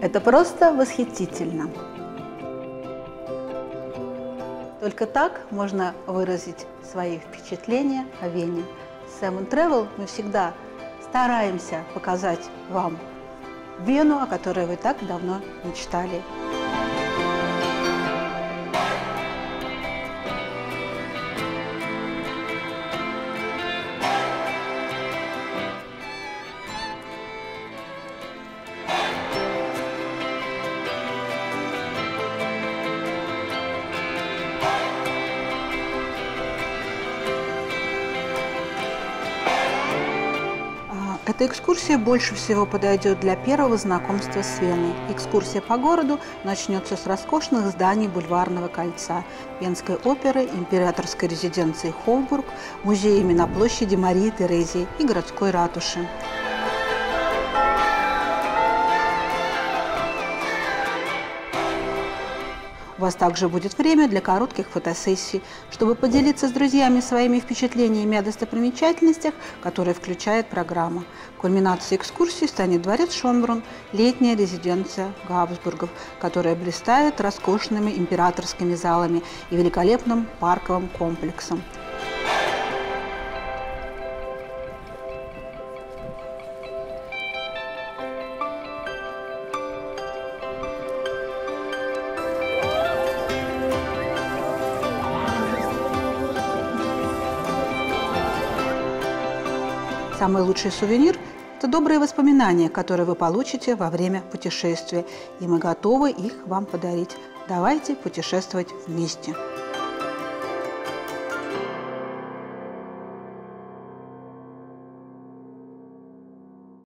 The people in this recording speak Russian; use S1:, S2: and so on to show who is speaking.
S1: Это просто восхитительно. Только так можно выразить свои впечатления о Вене. С Seven Travel мы всегда стараемся показать вам Вену, о которой вы так давно мечтали. Эта экскурсия больше всего подойдет для первого знакомства с Веной. Экскурсия по городу начнется с роскошных зданий бульварного кольца, Венской оперы, императорской резиденции Ховбург, музеями на площади Марии Терезии и городской ратуши. У вас также будет время для коротких фотосессий, чтобы поделиться с друзьями своими впечатлениями о достопримечательностях, которые включает программа. Кульминацией экскурсии станет дворец Шонбрун, летняя резиденция Габсбургов, которая блистает роскошными императорскими залами и великолепным парковым комплексом. Самый лучший сувенир – это добрые воспоминания, которые вы получите во время путешествия, и мы готовы их вам подарить. Давайте путешествовать вместе.